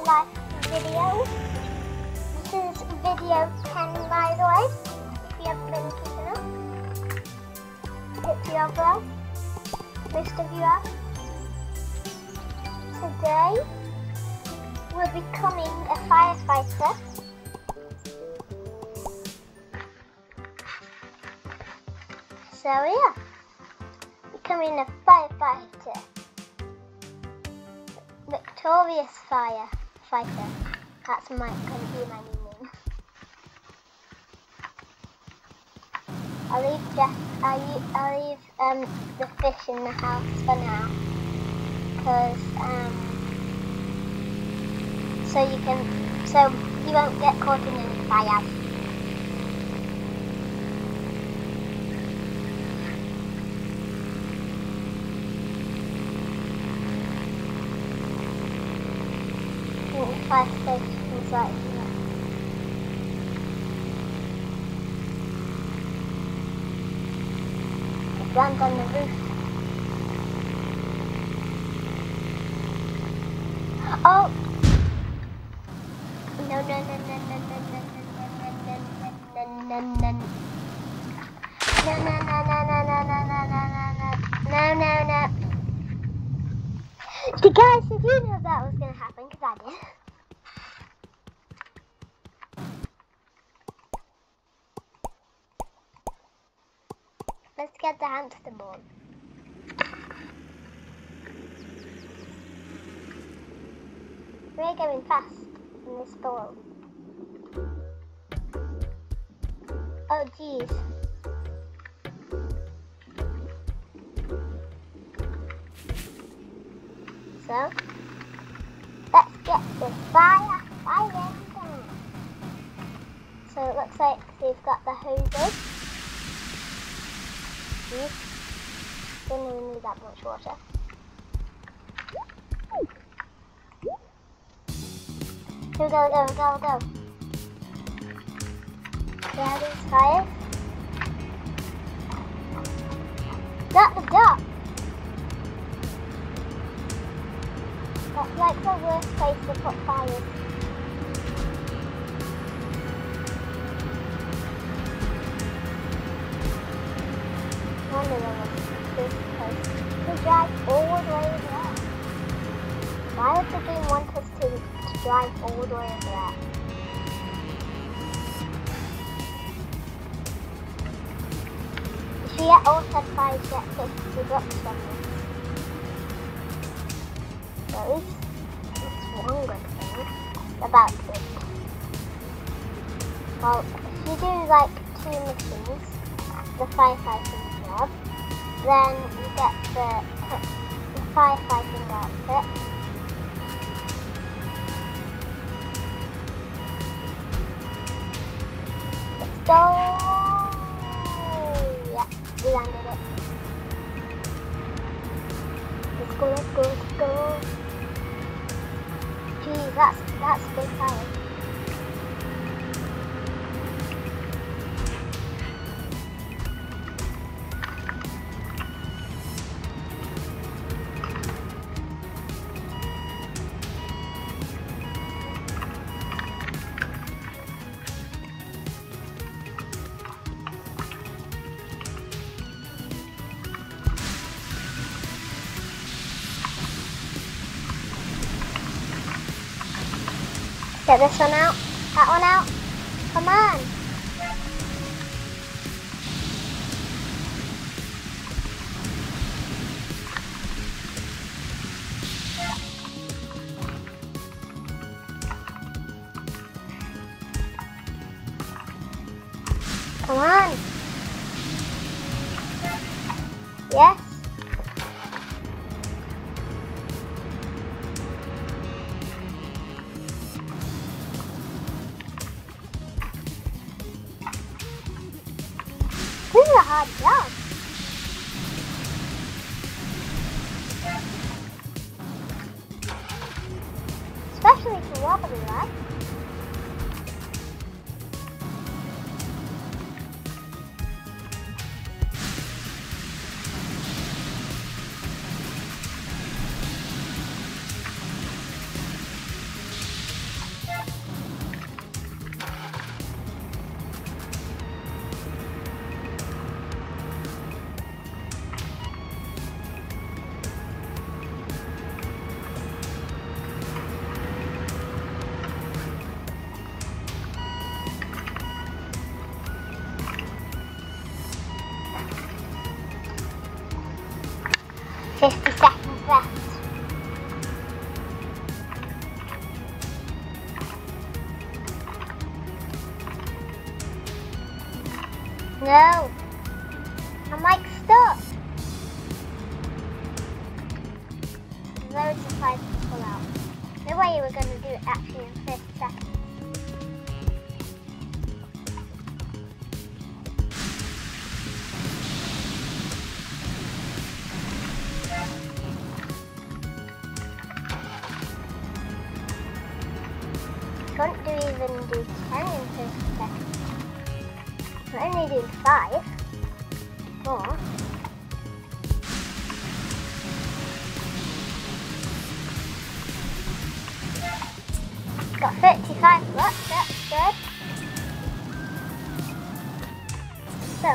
video. This is video 10 by the way, if you haven't been keeping up. Hope you are well. Most of you. Today, we're becoming a firefighter. So yeah, becoming a firefighter. Victorious Fire firefighter. That's my gonna be my new name. I'll leave Jeff. I'll I'll leave um the fish in the house for now, cause um so you can so you won't get caught in any fires. Mm, stations right here. On the roof. Oh! No, no, no, no, no, no, no, no, no, no, no, no, no, no. No, no, no, no, no, no, no, no, no, no, no, no, no. Guys, did you know that was going to happen? Because I did. Let's get the hamster ball. We're going fast in this ball. Oh jeez. So, let's get the fire. So it looks like they've got the hoses. See? Don't even need that much water. We go, go, go, go. Yeah, these fires. Got the duck. That's like the worst place to put fires. All the way over there? She five get 50 bucks from this. At least that's one good thing about it. Well, if you do like two missions, the firefighting job, then you get the, the firefighting outfit. Go! Yeah, we landed it. Let's go, let's go, let's go. Gee, that's, that's big fire. Get this one out. That one out. Come on. Come on. Yes. dua pedulai 50 seconds left. No. I'm like stuck. Loads of fights to pull out. No way you were going to do it actually in 50 seconds. Even do 10 in 30 seconds. We're only doing 5. More. Got 35 left, that's good. So.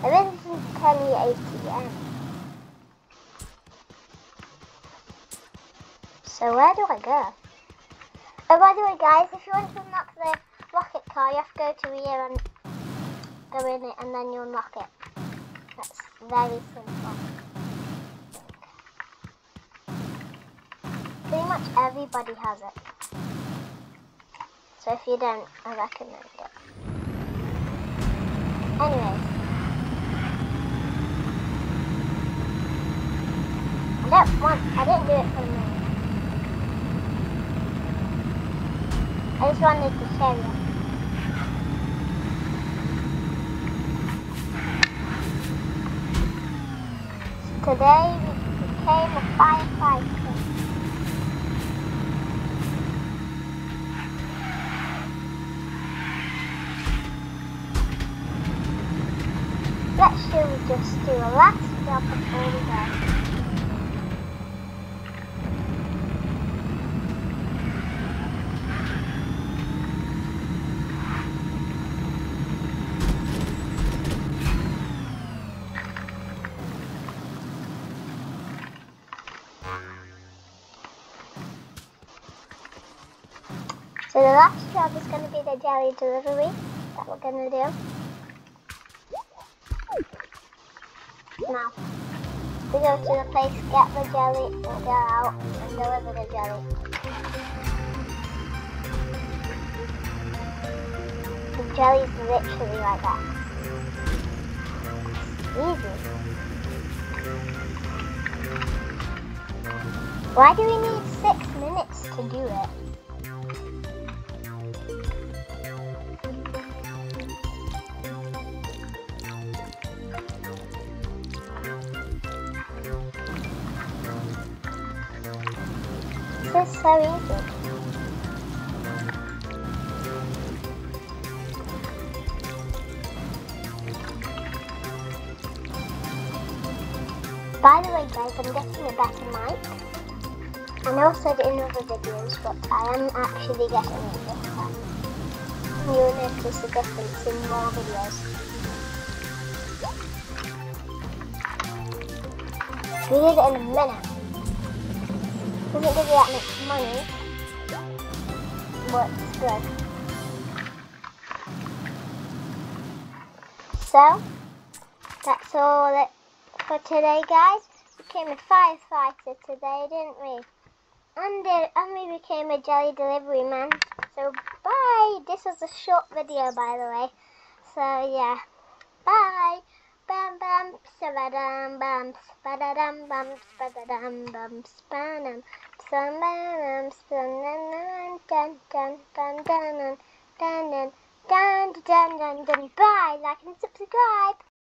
I went to Penny ATM. So where do I go? Oh, by the way, guys, if you want to unlock the rocket car, you have to go to here and go in it, and then you'll unlock it. That's very simple. Pretty much everybody has it. So if you don't, I recommend it. Anyways. I don't want, I didn't do it for the money. I just wanted to share it. Today we became a firefighter. Let's should we just do a last job before we So the last job is going to be the jelly delivery that we're going to do. Now, we go to the place, get the jelly, and go out and deliver the jelly. The jelly's literally like that. Easy. Why do we need six minutes to do it? By the way guys, I'm getting a better mic. I know I said in other videos, but I am actually getting it this time. You'll notice the difference in more videos. We did it in a minute. Doesn't give you that much money, it's good. So, that's all it for today, guys. We became a firefighter today, didn't we? And, uh, and we became a jelly delivery man. So, bye. This was a short video, by the way. So, yeah. Bye. Bam bam sabadam bam spadadam bam spadadam bam spanam spanam spanam dun dun dun dun dun dun dun dun dun dun dun Bye. Like and subscribe.